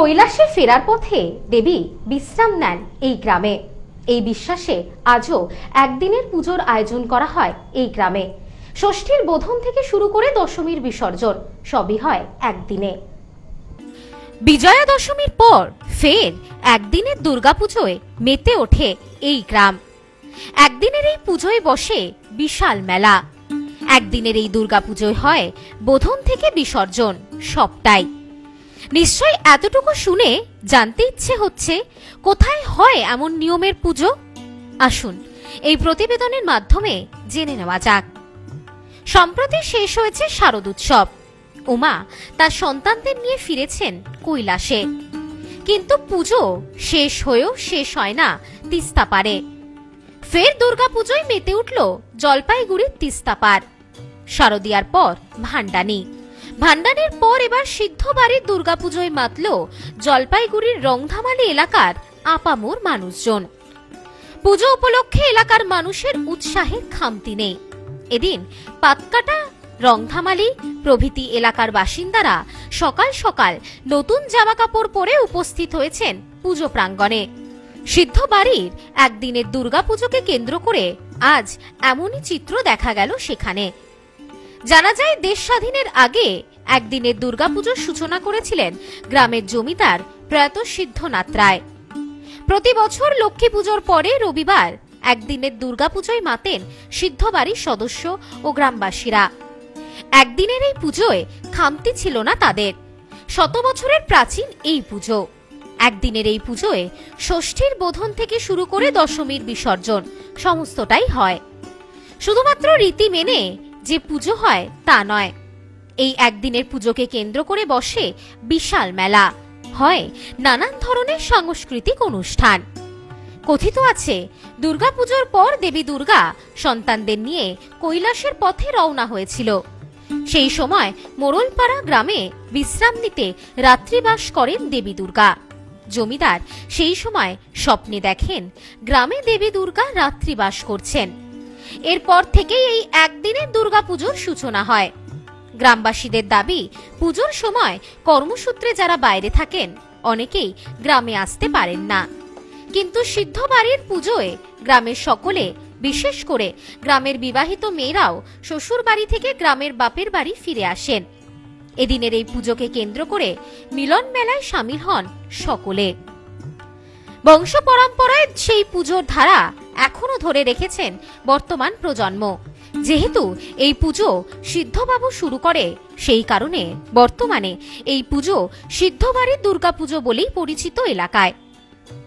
কৈলাসে ফেরার পথে দেবী বিশ্রাম নেন এই গ্রামে। এই বিশ্বাসে আজও একদিনের পুজোর আয়োজন করা হয় এই গ্রামে। ষষ্ঠীর বোধন থেকে শুরু করে দশমীর বিসর্জন সবই হয় একদিনে। বিজয়া দশমীর পর ফের একদিনের দুর্গাপুজোয় মেতে ওঠে এই গ্রাম। একদিনের এই পুজোয় বসে বিশাল মেলা। একদিনের এই দুর্গাপুজোয় হয় বোধন থেকে বিসর্জন সবটাই। নিশ্চয় এতটুকু শুনে জানতে ইচ্ছে হচ্ছে, কোথায় হয় এমন নিয়মের পুজো? আসুন, এই প্রতিবেদনের মাধ্যমে জেনে নেওয়া যাক। সম্প্রতি শেষ হয়েছে শারদ উৎসব। উমা, তার সন্তানদের নিয়ে ফিরেছেন কৈলাসে। কিন্তু পুজো শেষ হয়েও শেষ হয় না, তিস্তা পারে ফের দুর্গাপুজোয় মেতে উঠল জলপাইগুড়ির তিস্তা পার শারদিয়ার পর ভান্ডানি ভান্ডানির পর এবার সিদ্ধবাড়ির দুর্গাপুজোয় মাতল জলপাইগুড়ির রংধামালি এলাকার আপামোর মানুষজন। পুজো উপলক্ষে এলাকার মানুষের উৎসাহের খামতি নেই। এদিন পাতকাটা, রংধামালি প্রভৃতি এলাকার বাসিন্দারা সকাল সকাল নতুন জামাকাপড় পরে উপস্থিত হয়েছেন পুজো প্রাঙ্গণে। সিদ্ধ বাড়ির একদিনের দুর্গাপুজোকে কেন্দ্র করে আজ এমনই চিত্র দেখা গেল সেখানে। জানা যায় দেশ স্বাধীনের আগে একদিনের দুর্গাপুজোর সূচনা করেছিলেন গ্রামের জমিদার প্রয়াত সিদ্ধনাথ রায়। প্রতি বছর লক্ষ্মী পুজোর পরে রবিবার একদিনের দুর্গাপুজোয় মাতেন সিদ্ধবাড়ির সদস্য ও গ্রামবাসীরা। একদিনের এই পুজোয় খামতি ছিল না তাদের। শত বছরের প্রাচীন এই পুজো। একদিনের এই পুজোয় ষষ্ঠীর বোধন থেকে শুরু করে দশমীর বিসর্জন সমস্তটাই হয়। শুধুমাত্র রীতি মেনে যে পুজো হয় তা নয়। এই একদিনের পুজোকে কেন্দ্র করে বসে বিশাল মেলা। হয় নানান ধরনের সাংস্কৃতিক অনুষ্ঠান। কথিত আছে, দুর্গাপুজোর পর দেবী দুর্গা সন্তানদের নিয়ে কৈলাসের পথে রওনা হয়েছিল। সেই সময় মোড়লপাড়া গ্রামে বিশ্রাম নিতে রাত্রিবাস করেন দেবী দুর্গা। জমিদার সেই সময় স্বপ্নে দেখেন গ্রামে দেবী দুর্গা রাত্রিবাস করছেন। এরপর থেকেই এই একদিনের দুর্গাপুজোর সূচনা হয়। গ্রামবাসীদের দাবি, পুজোর সময় কর্মসূত্রে যারা বাইরে থাকেন, অনেকেই গ্রামে আসতে পারেন না। কিন্তু সিদ্ধ বাড়ির পুজোয় গ্রামের সকলে, বিশেষ করে গ্রামের বিবাহিত মেয়েরাও শ্বশুর বাড়ি থেকে গ্রামের বাপের বাড়ি ফিরে আসেন। এদিনের এই পুজোকে কেন্দ্র করে মিলন মেলায় সামিল হন সকলে। বংশ পরম্পরায় সেই পুজোর ধারা এখনও ধরে রেখেছেন বর্তমান প্রজন্ম। যেহেতু এই পুজো সিদ্ধবাবু শুরু করে, সেই কারণে বর্তমানে এই পুজো সিদ্ধবাড়ির দুর্গাপুজো বলেই পরিচিত এলাকায়।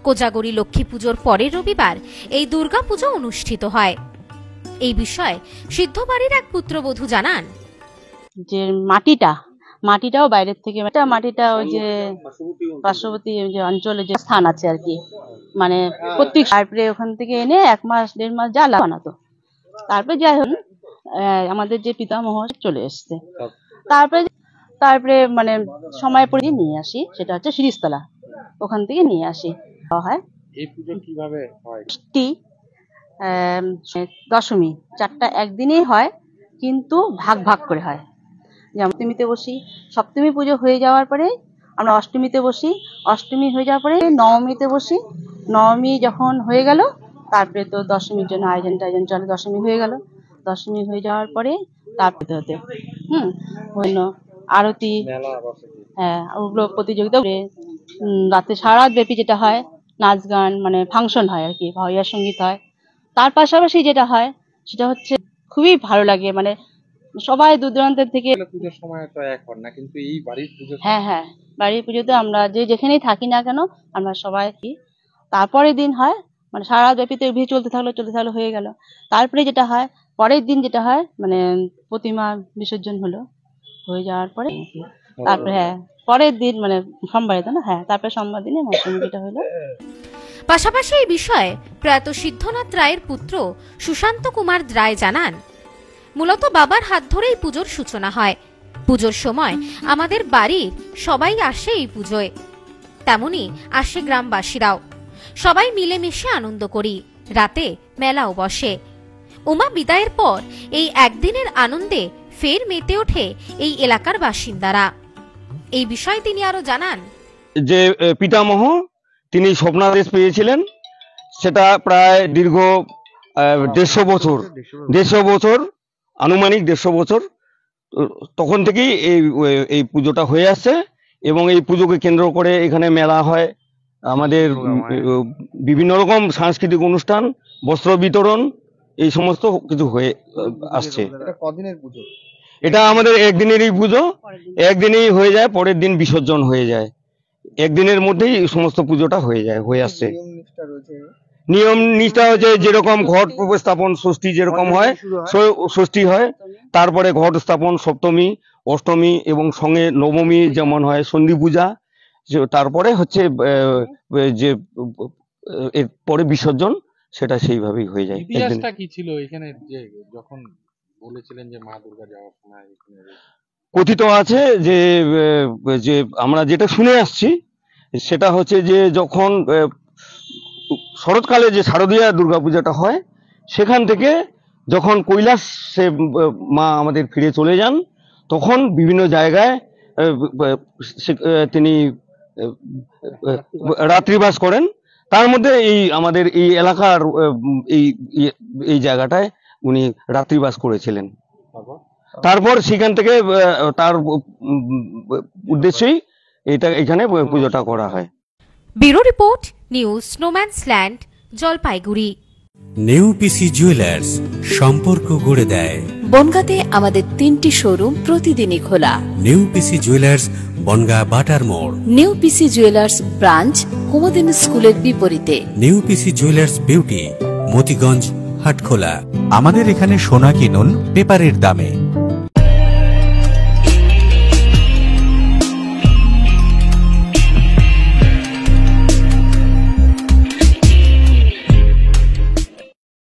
কোজাগরি লক্ষ্মী পুজোর পরের রবিবার এই দুর্গাপুজো অনুষ্ঠিত হয়। এই বিষয়ে সিদ্ধবাড়ির এক পুত্রবধূ জানান। যে মাটিটা, মাটিটাও বাইরের থেকে মাটিটা ওই যে পার্শ্ববর্তী যে অঞ্চলে যে স্থান আছে আর কি। মানে প্রত্যেক তারপরে ওখান থেকে এনে এক মাস, দেড় মাস জ্বালা বানাতো তারপরে যাই হোক আমাদের যে পিতামহ চলে এসছে। তারপরে তারপরে মানে সময় পরে নিয়ে আসি সেটা হচ্ছে শিরিষতলা ওখান থেকে নিয়ে আসি। হয়। এই পুজো কীভাবে হয়? দশমী চারটা একদিনেই হয় কিন্তু ভাগ ভাগ করে হয়। যেমন অষ্টমীতে বসি সপ্তমী পুজো হয়ে যাওয়ার পরে আমরা অষ্টমীতে বসি অষ্টমী হয়ে যাওয়ার পরে নবমীতে বসি। নবমী যখন হয়ে গেল তারপরে তো দশমীর জন্য আয়োজন টায়োজন চলে দশমী হয়ে গেল। দশমী হয়ে যাওয়ার পরে তারপরে তো হতে হুম অন্য আরতি? হ্যাঁ ওগুলো প্রতিযোগিতা রাতে সারা ব্যাপী যেটা হয় নাচ গান মানে ফাংশন হয় আর কি ভাইয়া সংগীত হয়। তার পাশাপাশি যেটা হয় সেটা হচ্ছে খুবই ভালো লাগে মানে সবাই দূর দূরান্তের থেকে পুজোর সময় তো এক না কিন্তু এই বাড়ির পুজো হ্যাঁ হ্যাঁ বাড়ির পুজোতে আমরা যে যেখানেই থাকি না কেন আমরা সবাই কি তারপরের দিন হয় মানে সারা ব্যাপী তো ভিড় চলতে থাকল চলতে থাকল, হয়ে গেল। তারপরে যেটা হয়, পরের দিন যেটা হয় মানে প্রতিমা বিসর্জন হলো। হয়ে যাওয়ার পরে তারপরে হ্যাঁ পরের দিন মানে সোমবারে তো না? হ্যাঁ তারপরে সোমবার দিনে যেটা হলো। পাশাপাশি এই বিষয়ে প্রয়াত সিদ্ধনাথ রায়ের পুত্র সুশান্ত কুমার রায় জানান, মূলত বাবার হাত ধরেই পুজোর সূচনা হয়। পুজোর সময় আমাদের বাড়ির সবাই আসে এই পুজোয়। তেমনি আসে গ্রামবাসীরাও। সবাই মিলেমিশে আনন্দ করি। রাতে মেলাও বসে। উমা বিদায়ের পর এই একদিনের আনন্দে ফের মেতে ওঠে এই এলাকার বাসিন্দারা। এই বিষয়ে তিনি আরও জানান। যে পিতামহ, তিনি স্বপ্নাদেশ পেয়েছিলেন, সেটা প্রায় দীর্ঘ দেড়শো বছর দেড়শো বছর, আনুমানিক দেড়শো বছর তখন থেকেই এই এই পুজোটা হয়ে আসছে এবং এই পুজোকে কেন্দ্র করে এখানে মেলা হয়। আমাদের বিভিন্ন রকম সাংস্কৃতিক অনুষ্ঠান বস্ত্র বিতরণ এই সমস্ত কিছু হয়ে আসছে। কদিনের পুজো? এটা আমাদের একদিনেরই পুজো। একদিনেই হয়ে যায় পরের দিন বিসর্জন হয়ে যায়। একদিনের মধ্যেই সমস্ত পুজোটা হয়ে যায় হয়ে আসছে। নিয়ম নিষ্ঠা হচ্ছে যেরকম ঘট স্থাপন ষষ্ঠী যেরকম হয় ষষ্ঠী হয় তারপরে ঘট স্থাপন সপ্তমী অষ্টমী এবং সঙ্গে নবমী যেমন হয় সন্ধি পূজা তারপরে হচ্ছে যে এর পরে বিসর্জন সেটা সেইভাবেই হয়ে যায়। ইতিহাসটা কি ছিল এখানে? যে যখন বলেছিলেন যে মা দুর্গা যাওয়ার সময় কথিত আছে যে যে আমরা যেটা শুনে আসছি সেটা হচ্ছে যে যখন শরৎকালে যে শারদীয়া দুর্গাপূজাটা হয় সেখান থেকে যখন কৈলাসে আহ, মা আমাদের ফিরে চলে যান তখন বিভিন্ন জায়গায় সে- তিনি রাত্রিবাস করেন। তার মধ্যে এই আমাদের এই এলাকার এই এই- জায়গাটায় উনি রাত্রিবাস করেছিলেন। তারপর? তারপর সেখান থেকে তার উদ্দেশ্যেই এটা এখানে পুজোটা করা হয়। Bureau report news snowman's land Jalpaiguri. New PC jewellers সম্পর্ক গড়ে দেয়। বনগাঁতে আমাদের তিনটি শোরুম প্রতিদিনই খোলা। নেউপিসি জুয়েলার্স বনগা বাটার মোড়। নিউ পিসি জুয়েলার্স ব্রাঞ্চ কুমদিন স্কুলের বিপরীতে। New PC jewellers beauty Motiganj Hatkhola. আমাদের এখানে সোনা কিনুন পেপারের দামে।